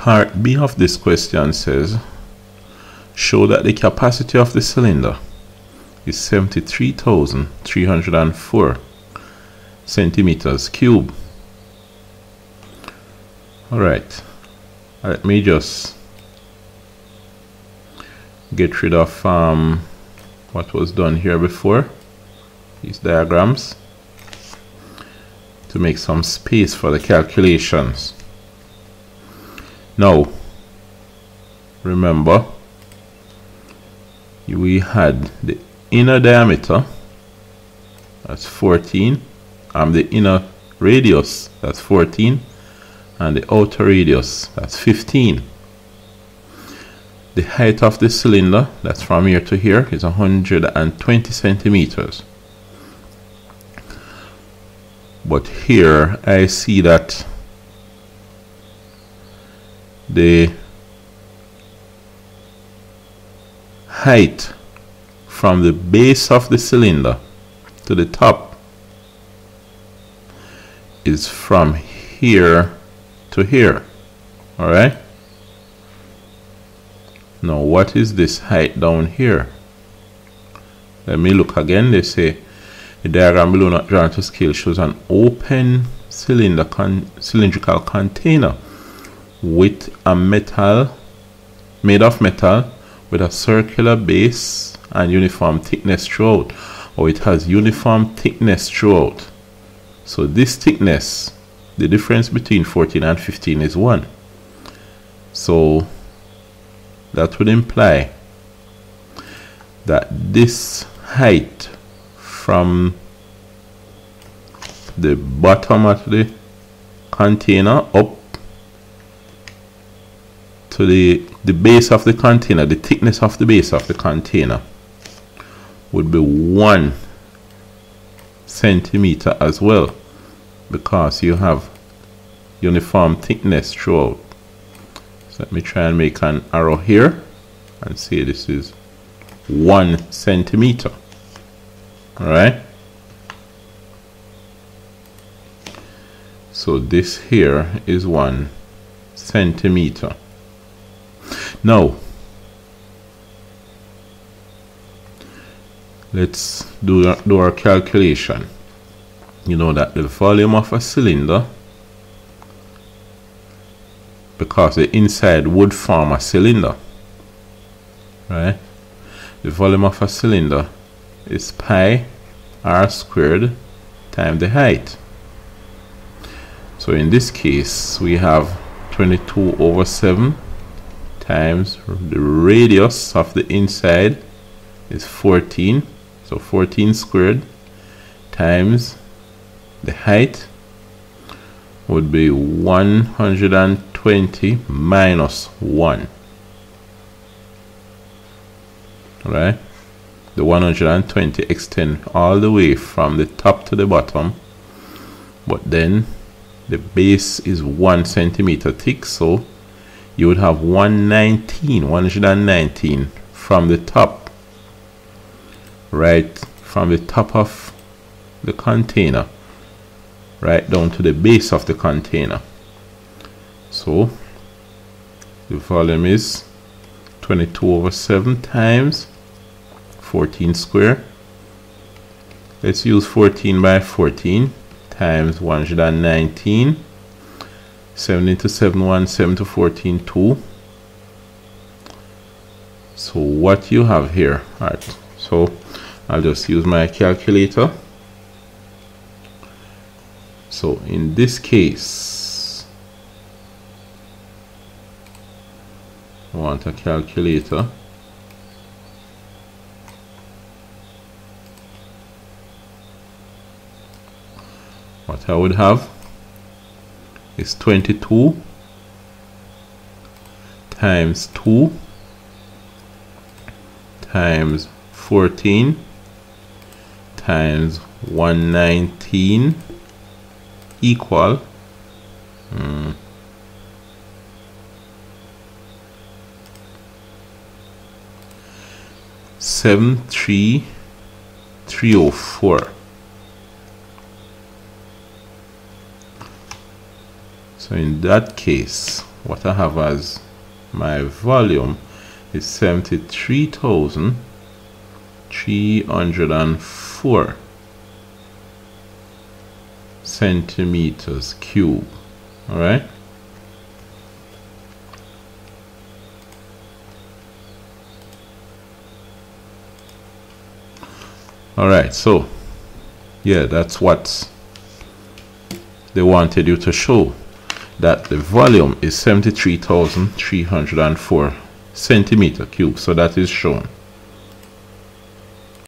Part B of this question says, show that the capacity of the cylinder is 73,304 centimeters cube. Alright, let me just get rid of um, what was done here before, these diagrams, to make some space for the calculations. Now, remember, we had the inner diameter, that's 14, and the inner radius, that's 14, and the outer radius, that's 15 the height of the cylinder that's from here to here is 120 centimeters. But here I see that the height from the base of the cylinder to the top is from here to here all right now what is this height down here? Let me look again. They say the diagram below not drawn to scale shows an open cylinder con cylindrical container with a metal made of metal with a circular base and uniform thickness throughout or it has uniform thickness throughout. So this thickness the difference between 14 and 15 is 1 so that would imply that this height from the bottom of the container up to the the base of the container the thickness of the base of the container would be one centimeter as well because you have uniform thickness throughout. So let me try and make an arrow here and say this is one centimeter. All right so this here is one centimeter now let's do, do our calculation. You know that the volume of a cylinder because the inside would form a cylinder right? The volume of a cylinder is pi r squared times the height. So in this case we have 22 over 7 times. The radius of the inside is 14 so 14 squared times the height would be 120 minus 1 right? The 120 extend all the way from the top to the bottom but then the base is one centimeter thick so you would have 119 119 from the top right from the top of the container right down to the base of the container. So the volume is 22 over 7 times 14 square. Let's use 14 by 14 times 119 7 into 7 1 7 to 14 2 so what you have here alright so I'll just use my calculator. So in this case I want a calculator. What I would have is 22 times 2 times 14 times 119 equal hmm, seven three three oh four. So in that case, what I have as my volume is 73,304 centimeters cube. All right all right so yeah that's what they wanted you to show that the volume is 73,304 centimeter cube so that is shown